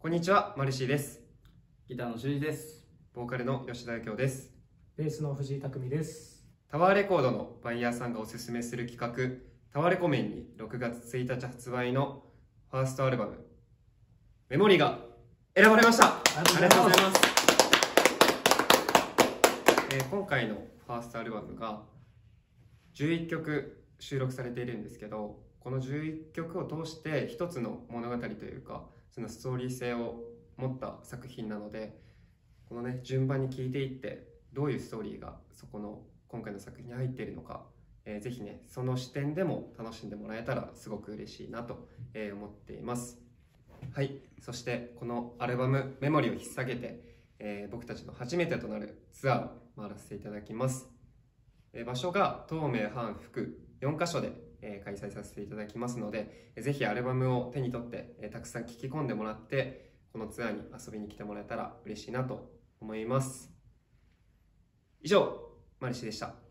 こんにちは、マルシーです。ギターの修二です。ボーカルの吉田京です。ベースの藤井匠です。タワーレコードのバイヤーさんがおすすめする企画、タワーレコメンに6月1日発売のファーストアルバム、メモリーが選ばれましたありがとうございますす。えー今回のファーストアルバムが11曲収録されているんですけど、この11曲を通して一つの物語というか、そのストーリー性を持った作品なので、このね順番に聞いていってどういうストーリーがそこの今回の作品に入っているのか、えーぜひねその視点でも楽しんでもらえたらすごく嬉しいなと、えー思っています。はい。そしてこのアルバム「メモリ」を引っ提げて、えー僕たちの初めてとなるツアーを回らせていただきます、え場所が東名阪福4カ所で、え開催させていただきますので、ぜひアルバムを手に取って、えたくさん聴き込んでもらってこのツアーに遊びに来てもらえたら嬉しいなと思います。以上マルシでした。